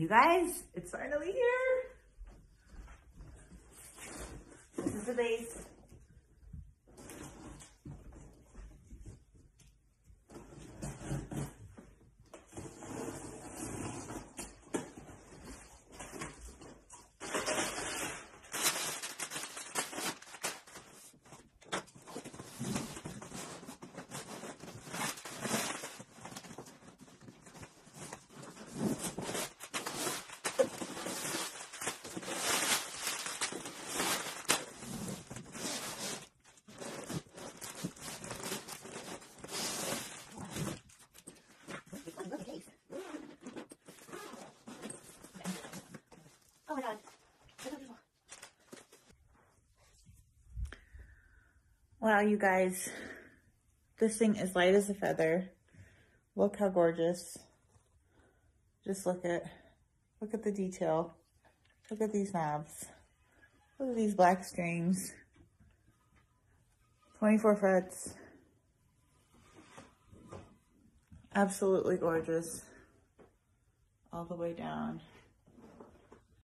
You guys, it's finally here. This is the bass. Wow, you guys. This thing is light as a feather. Look how gorgeous. Just look at, look at the detail. Look at these knobs. Look at these black strings. 24 frets. Absolutely gorgeous. All the way down.